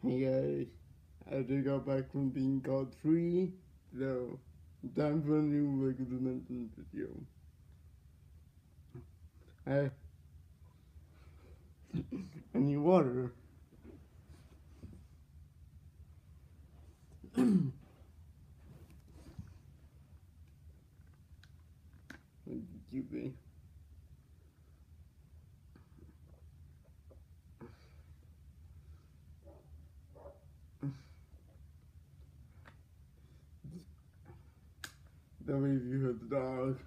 Hey guys, I just got back from being called free, so time for a new Dimensions video. I, I need water. Excuse That way you heard the dog.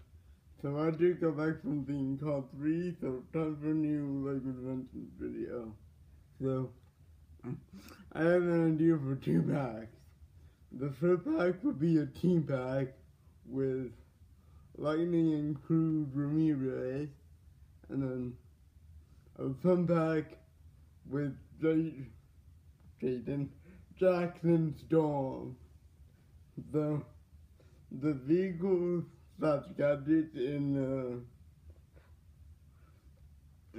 So I just got back from being called three, so time for a new Lego Dimensions video. So, I have an idea for two packs. The first pack would be a team pack with Lightning and Cruz Ramirez, and then a fun pack with J- Jaden Jackson Storm. So, the vehicles that got it in uh,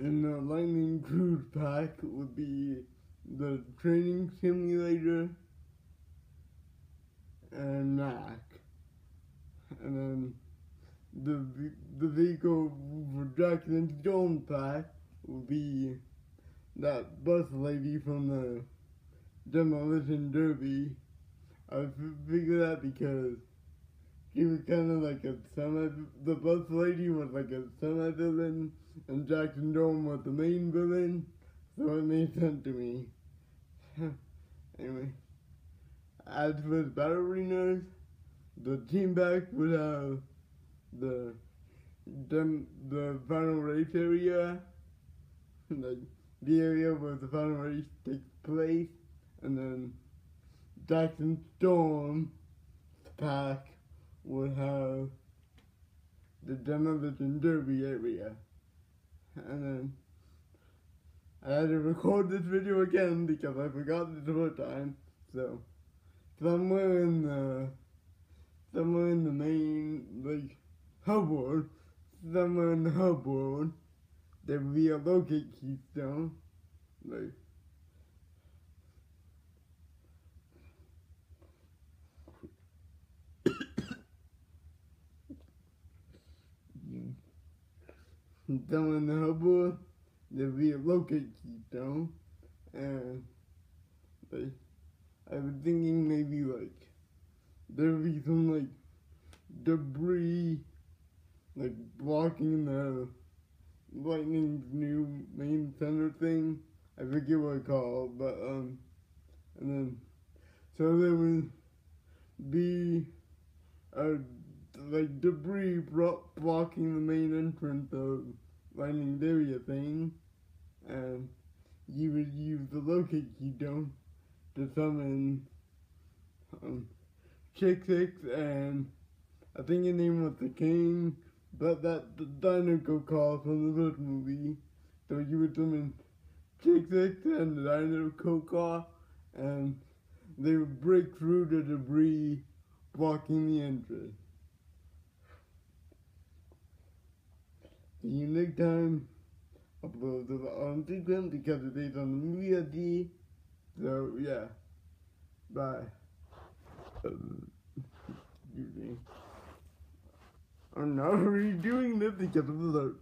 in the Lightning Cruz pack would be the training simulator and Mack, and then the the vehicle for Jackson Jones pack would be that bus lady from the Demolition Derby. I figured that because he was kind of like a semi. The bus lady was like a semi villain, and Jackson Dome was the main villain, so it made sense to me. anyway, as for the battle arenas, the team back would have the them the final race area, like the area where the final race takes place, and then Jackson Storm pack would have the demolition derby area. And then I had to record this video again because I forgot the first time. So somewhere in the somewhere in the main like hub world, somewhere in the hub world, there would be a locate keystone. Like down in the hub there'll be a locate keystone and like I was thinking maybe like there'll be some like debris like blocking the lightning's new main center thing. I forget what it's called, but um and then so there would be a like debris blocking the main entrance of Lightning Area thing, and you would use the locate keystone to summon um, Chick Hicks and I think his name was the King, but that the Dinoco call from the first movie. So you would summon Chick Hicks and the Dinoco call, and they would break through the debris blocking the entrance. The unique time upload to the on Instagram because it is on the movie. So yeah. Bye. Um, excuse me. I'm not redoing this because of the